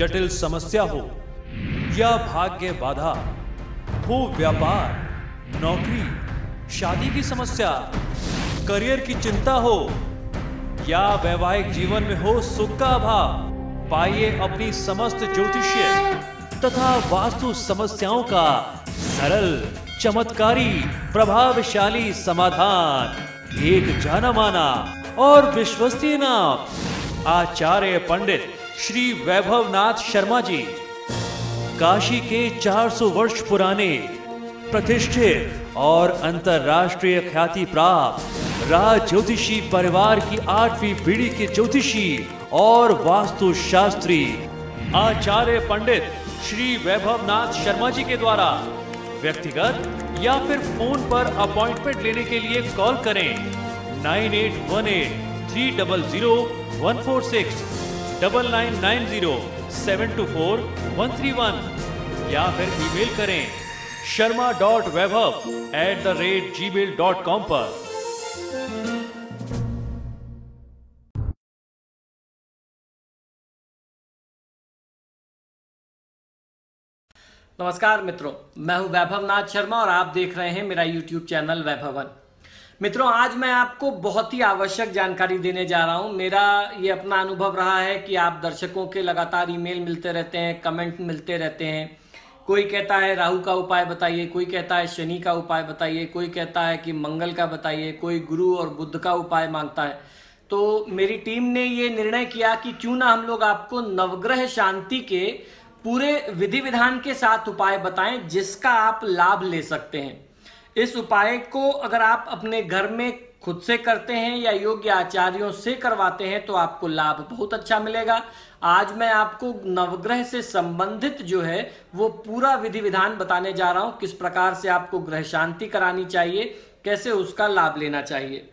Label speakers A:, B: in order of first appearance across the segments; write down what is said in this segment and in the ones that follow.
A: जटिल समस्या हो, या भाग्य बाधा हो, व्यापार, नौकरी, शादी की समस्या, करियर की चिंता हो, या वैवाहिक जीवन में हो सुख का अभाव, पाइए अपनी समस्त ज्योतिष्य तथा वास्तु समस्याओं का सरल, चमत्कारी, प्रभावशाली समाधान। एक जाना माना और विश्वसनीय नाम, आचार्य पंडित श्री वैभवनाथ शर्मा जी, काशी के 400 वर्ष पुराने, प्रतिष्ठित और अंतरराष्ट्रीय ख्याति प्राप्त राज ज्योतिषी परिवार की आठवीं पीढ़ी के ज्योतिषी और वास्तु शास्त्री आचार्य पंडित श्री वैभवनाथ शर्मा जी के द्वारा व्यक्तिगत या फिर फ़ोन पर अपॉइंटमेंट लेने के लिए कॉल करें, nine eight one eight three double zero one four six. Double nine nine zero seven two four one three one या फिर ईमेल करें Sharma dot Vaibhav at the rate Gmail dot com पर।
B: नमस्कार मित्रों, मैं हूँ वैभव नाथ शर्मा और आप देख रहे हैं मेरा यूट्यूब चैनल वैभवन। मित्रों, आज मैं आपको बहुत ही आवश्यक जानकारी देने जा रहा हूँ। मेरा ये अपना अनुभव रहा है कि आप दर्शकों के लगातार ईमेल मिलते रहते हैं, कमेंट मिलते रहते हैं। कोई कहता है, राहु का उपाय बताइए, कोई कहता है, शनि का उपाय बताइए, कोई कहता है कि मंगल का बताइए, कोई गुरु और बुद्ध का उपाय माँगता है। तो मेरी टीम ने ये निर्णय किया कि क्यों ना हम लोग आपको नवग्रह शांति के पूरे विधि विधान के साथ उपाय बताएँ, जिसका आप लाभ ले सकते हैं। इस उपाय को अगर आप अपने घर में खुद से करते हैं या योग्य आचार्यों से करवाते हैं तो आपको लाभ बहुत अच्छा मिलेगा। आज मैं आपको नवग्रह से संबंधित जो है, वो पूरा विधि विधान बताने जा रहा हूँ, किस प्रकार से आपको ग्रह शांति करानी चाहिए, कैसे उसका लाभ लेना चाहिए।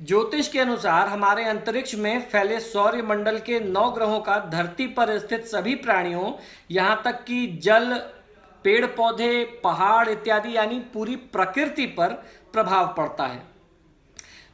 B: ज्योतिष के अनुसार हमारे अंतरिक्ष में फैले सौर्य मंडल के नौ ग्रहों का धरती पर स्थित सभी प्राणियों, यहाँ तक कि जल पेड़ पौधे पहाड़ इत्यादि, यानी पूरी प्रकृति पर प्रभाव पड़ता है।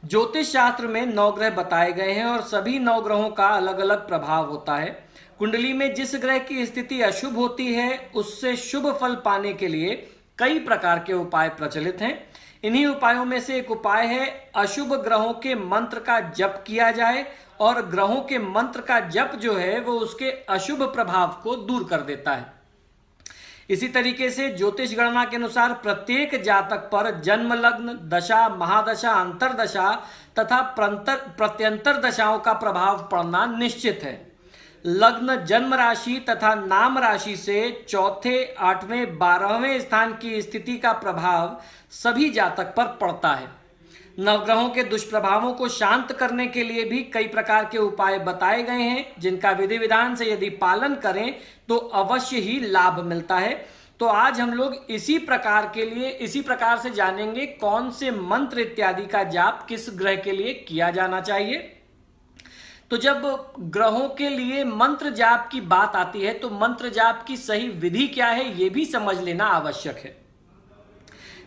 B: ज्योतिष शास्त्र में नौ ग्रह बताए गए हैं और सभी नौ ग्रहों का अलग अलग प्रभाव होता है। कुंडली में जिस ग्रह की स्थिति अशुभ होती है, उससे शुभ फल पाने के लिए कई प्रकार के उपाय प्रचलित हैं। इन्हीं उपायों में से एक उपाय है, अशुभ ग्रहों के मंत्र का जप किया जाए और ग्रहों के मंत्र का जप जो है, वो उसके अशुभ प्रभाव को दूर कर देता है। इसी तरीके से ज्योतिष गणना के अनुसार प्रत्येक जातक पर जन्म लग्न दशा, महादशा, अंतरदशा तथा प्रत्यंतर दशाओं का प्रभाव पड़ना निश्चित है। लग्न जन्म राशि तथा नाम राशि से चौथे, आठवें, बारहवें स्थान की स्थिति का प्रभाव सभी जातक पर पड़ता है। नवग्रहों के दुष्प्रभावों को शांत करने के लिए भी कई प्रकार के उपाय बताए गए हैं, जिनका विधि विधान से यदि पालन करें तो अवश्य ही लाभ मिलता है। तो आज हम लोग इसी प्रकार के लिए, इसी प्रकार से जानेंगे कौन से मंत्र इत्यादि का जाप किस ग्रह के लिए किया जाना चाहिए। तो जब ग्रहों के लिए मंत्र जाप की बात आती है तो मंत्र जाप की सही विधि क्या है यह भी समझ लेना आवश्यक है।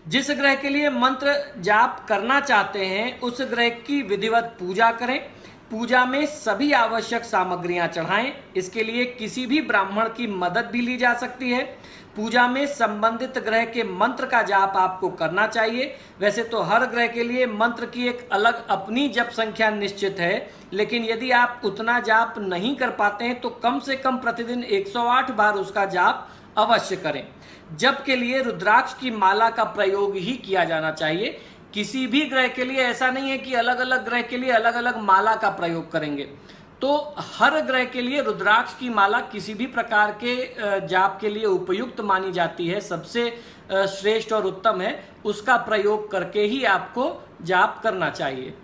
B: जिस ग्रह के लिए मंत्र जाप करना चाहते हैं, उस ग्रह की विधिवत पूजा करें। पूजा में सभी आवश्यक सामग्रियाँ चढ़ाएँ। इसके लिए किसी भी ब्राह्मण की मदद भी ली जा सकती है। पूजा में संबंधित ग्रह के मंत्र का जाप आपको करना चाहिए। वैसे तो हर ग्रह के लिए मंत्र की एक अलग अपनी जप संख्या निश्चित है, लेकिन यदि आप उतना जाप नहीं कर पाते हैं तो कम से कम प्रतिदिन 108 बार उसका जाप अवश्य करें। जप के लिए रुद्राक्ष की माला का प्रयोग ही किया जाना चाहिए, किसी भी ग्रह के लिए ऐसा नहीं है कि अलग अलग ग्रह के लिए अलग अलग माला का प्रयोग करेंगे। तो हर ग्रह के लिए रुद्राक्ष की माला किसी भी प्रकार के जाप के लिए उपयुक्त मानी जाती है। सबसे श्रेष्ठ और उत्तम है, उसका प्रयोग करके ही आपको जाप करना चाहिए।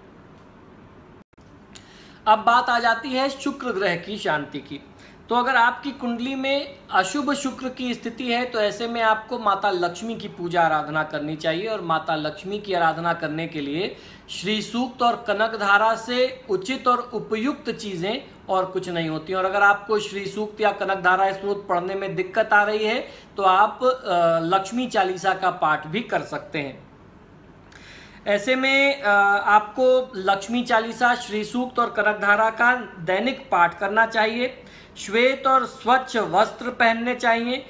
B: अब बात आ जाती है शुक्र ग्रह की शांति की। तो अगर आपकी कुंडली में अशुभ शुक्र की स्थिति है तो ऐसे में आपको माता लक्ष्मी की पूजा आराधना करनी चाहिए। और माता लक्ष्मी की आराधना करने के लिए श्री सूक्त और कनक धारा से उचित और उपयुक्त चीज़ें और कुछ नहीं होती। और अगर आपको श्री सूक्त या कनक धारा स्त्रोत पढ़ने में दिक्कत आ रही है तो आप लक्ष्मी चालीसा का पाठ भी कर सकते हैं। ऐसे में आपको लक्ष्मी चालीसा, श्री सूक्त और कनक धारा का दैनिक पाठ करना चाहिए। श्वेत और स्वच्छ वस्त्र पहनने चाहिए।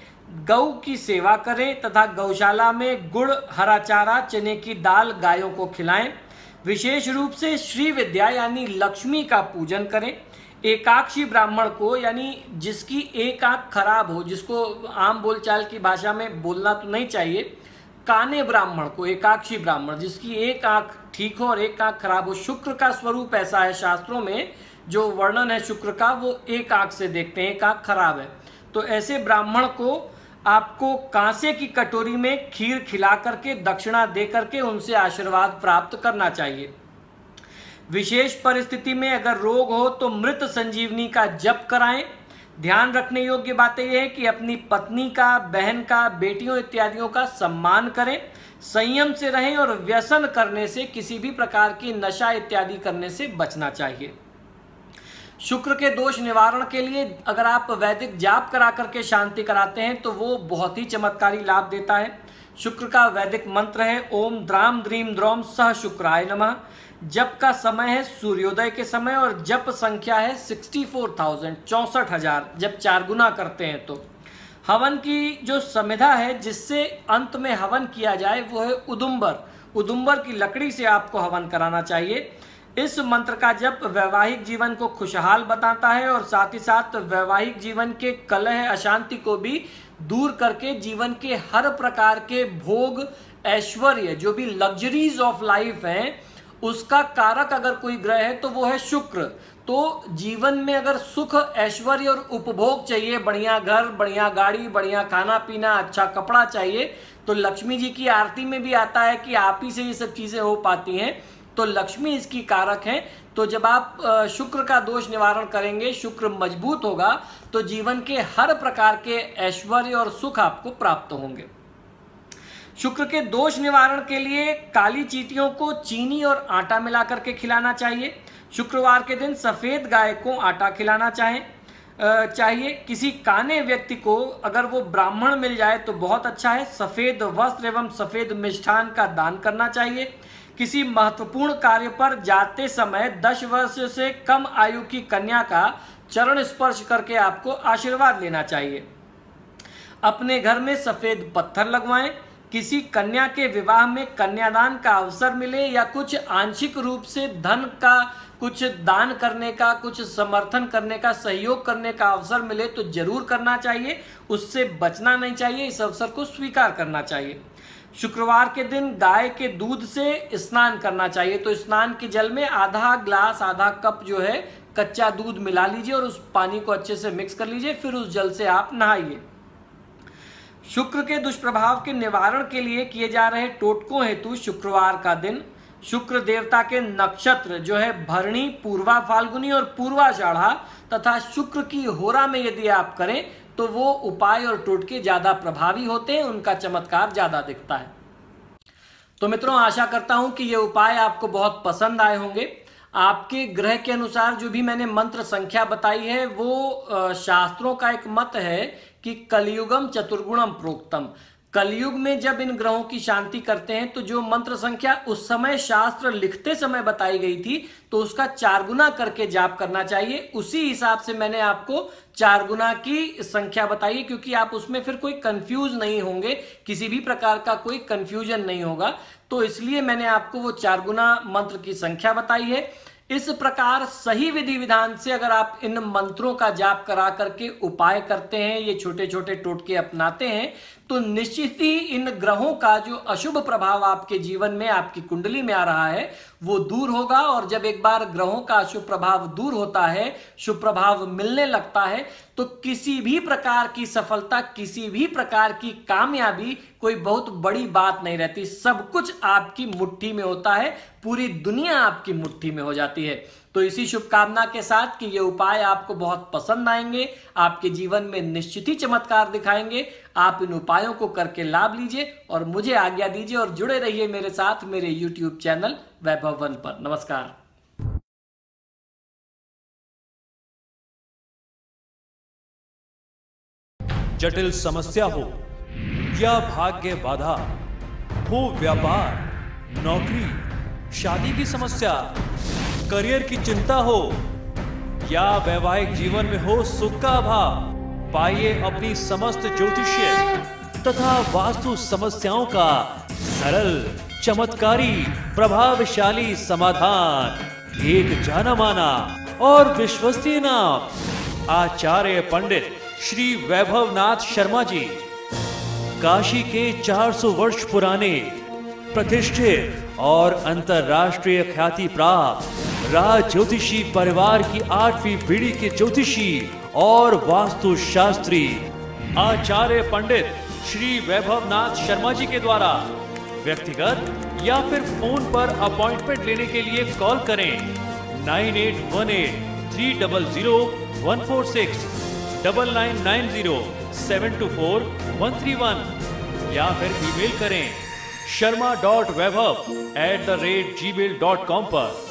B: गौ की सेवा करें तथा गौशाला में गुड़, हरा चारा, चने की दाल, गायों को खिलाएँ। विशेष रूप से श्री विद्या यानी लक्ष्मी का पूजन करें। एकाक्षी ब्राह्मण को यानी जिसकी एक आँख खराब हो, जिसको आम बोलचाल की भाषा में बोलना तो नहीं चाहिए, काने ब्राह्मण को, एकाक्षी ब्राह्मण, जिसकी एक आँख ठीक हो और एक आँख खराब हो। शुक्र का स्वरूप ऐसा है शास्त्रों में जो वर्णन है शुक्र का, वो एक आँख से देखते हैं, एक आँख खराब है। तो ऐसे ब्राह्मण को आपको कांसे की कटोरी में खीर खिला करके, दक्षिणा दे करके उनसे आशीर्वाद प्राप्त करना चाहिए। विशेष परिस्थिति में अगर रोग हो तो मृत संजीवनी का जप कराएँ। ध्यान रखने योग्य बातें यह है कि अपनी पत्नी का, बहन का, बेटियों इत्यादियों का सम्मान करें, संयम से रहें और व्यसन करने से, किसी भी प्रकार की नशा इत्यादि करने से बचना चाहिए। शुक्र के दोष निवारण के लिए अगर आप वैदिक जाप करा करके शांति कराते हैं तो वो बहुत ही चमत्कारी लाभ देता है। शुक्र का वैदिक मंत्र है, ओम द्राम द्रीम द्रोम सह शुक्राय नमः। जप का समय है सूर्योदय के समय और जप संख्या है सिक्सटी फोर थाउज़ेंड चौसठ हज़ार, जब चार गुना करते हैं तो। हवन की जो समिधा है, जिससे अंत में हवन किया जाए, वो है उदुम्बर उदुम्बर की लकड़ी से आपको हवन कराना चाहिए। इस मंत्र का जप वैवाहिक जीवन को खुशहाल बताता है और साथ ही साथ वैवाहिक जीवन के कलह अशांति को भी दूर करके जीवन के हर प्रकार के भोग, ऐश्वर्य, जो भी लग्जरीज ऑफ़ लाइफ हैं, उसका कारक अगर कोई ग्रह है तो वो है शुक्र। तो जीवन में अगर सुख, ऐश्वर्य और उपभोग चाहिए, बढ़िया घर, बढ़िया गाड़ी, बढ़िया खाना पीना अच्छा कपड़ा चाहिए तो लक्ष्मी जी की आरती में भी आता है कि आप ही से ये सब चीज़ें हो पाती हैं। तो लक्ष्मी इसकी कारक है। तो जब आप शुक्र का दोष निवारण करेंगे, शुक्र मज़बूत होगा तो जीवन के हर प्रकार के ऐश्वर्य और सुख आपको प्राप्त होंगे। शुक्र के दोष निवारण के लिए काली चीटियों को चीनी और आटा मिलाकर के खिलाना चाहिए। शुक्रवार के दिन सफ़ेद गाय को आटा खिलाना चाहें चाहिए। किसी काने व्यक्ति को अगर वो ब्राह्मण मिल जाए तो बहुत अच्छा है। सफ़ेद वस्त्र एवं सफ़ेद मिष्ठान का दान करना चाहिए। किसी महत्वपूर्ण कार्य पर जाते समय 10 वर्ष से कम आयु की कन्या का चरण स्पर्श करके आपको आशीर्वाद लेना चाहिए। अपने घर में सफ़ेद पत्थर लगवाएँ, किसी कन्या के विवाह में कन्यादान का अवसर मिले या कुछ आंशिक रूप से धन का, कुछ दान करने का, कुछ समर्थन करने का, सहयोग करने का अवसर मिले तो ज़रूर करना चाहिए। उससे बचना नहीं चाहिए, इस अवसर को स्वीकार करना चाहिए। शुक्रवार के दिन गाय के दूध से स्नान करना चाहिए। तो स्नान के जल में आधा ग्लास, आधा कप जो है, कच्चा दूध मिला लीजिए और उस पानी को अच्छे से मिक्स कर लीजिए, फिर उस जल से आप नहाइए। शुक्र के दुष्प्रभाव के निवारण के लिए किए जा रहे टोटकों हेतु शुक्रवार का दिन शुक्र देवता के नक्षत्र जो है भरणी, पूर्वा फाल्गुनी और पूर्वाषाढ़ा तथा शुक्र की होरा में यदि आप करें तो वो उपाय और टोटके ज़्यादा प्रभावी होते हैं, उनका चमत्कार ज़्यादा दिखता है। तो मित्रों, आशा करता हूँ कि ये उपाय आपको बहुत पसंद आए होंगे। आपके ग्रह के अनुसार जो भी मैंने मंत्र संख्या बताई है, वो शास्त्रों का एक मत है कि कलयुगम चतुर्गुणम प्रोक्तम। कलयुग में जब इन ग्रहों की शांति करते हैं तो जो मंत्र संख्या उस समय शास्त्र लिखते समय बताई गई थी तो उसका चार गुना करके जाप करना चाहिए। उसी हिसाब से मैंने आपको चार गुना की संख्या बताई, क्योंकि आप उसमें फिर कोई कंफ्यूज नहीं होंगे, किसी भी प्रकार का कोई कंफ्यूजन नहीं होगा। तो इसलिए मैंने आपको वो चार गुना मंत्र की संख्या बताई है। इस प्रकार सही विधि विधान से अगर आप इन मंत्रों का जाप करा करके उपाय करते हैं, ये छोटे छोटे टोटके अपनाते हैं तो निश्चित ही इन ग्रहों का जो अशुभ प्रभाव आपके जीवन में, आपकी कुंडली में आ रहा है, वो दूर होगा और जब एक बार ग्रहों का अशुभ प्रभाव दूर होता है, शुभ प्रभाव मिलने लगता है तो किसी भी प्रकार की सफलता, किसी भी प्रकार की कामयाबी कोई बहुत बड़ी बात नहीं रहती। सब कुछ आपकी मुट्ठी में होता है, पूरी दुनिया आपकी मुट्ठी में हो जाती है। तो इसी शुभकामना के साथ कि ये उपाय आपको बहुत पसंद आएँगे, आपके जीवन में निश्चित ही चमत्कार दिखाएँगे। आप इन उपायों को करके लाभ लीजिए और मुझे आज्ञा दीजिए और जुड़े रहिए मेरे साथ मेरे यूट्यूब चैनल वैभव वन पर। नमस्कार।
A: जटिल समस्या हो या भाग्य बाधा, हो व्यापार, नौकरी, शादी की समस्या, करियर की चिंता हो या वैवाहिक जीवन में हो सुख का अभाव पाइए अपनी समस्त ज्योतिषीय तथा वास्तु समस्याओं का सरल, चमत्कारी, प्रभावशाली समाधान। एक जाना माना और विश्वसनीय नाम, आचार्य पंडित श्री वैभवनाथ शर्मा जी। काशी के 400 वर्ष पुराने, प्रतिष्ठित और अंतरराष्ट्रीय ख्याति प्राप्त राज ज्योतिषी परिवार की आठवीं पीढ़ी के ज्योतिषी और वास्तु शास्त्री आचार्य पंडित श्री वैभव नाथ शर्मा जी के द्वारा व्यक्तिगत या फिर फ़ोन पर अपॉइंटमेंट लेने के लिए कॉल करें। Nine eight one eight three double zero one four six double nine nine zero seven two four one three one या फिर ईमेल करें Sharma dot Vaibhav at the rate Gmail dot com पर।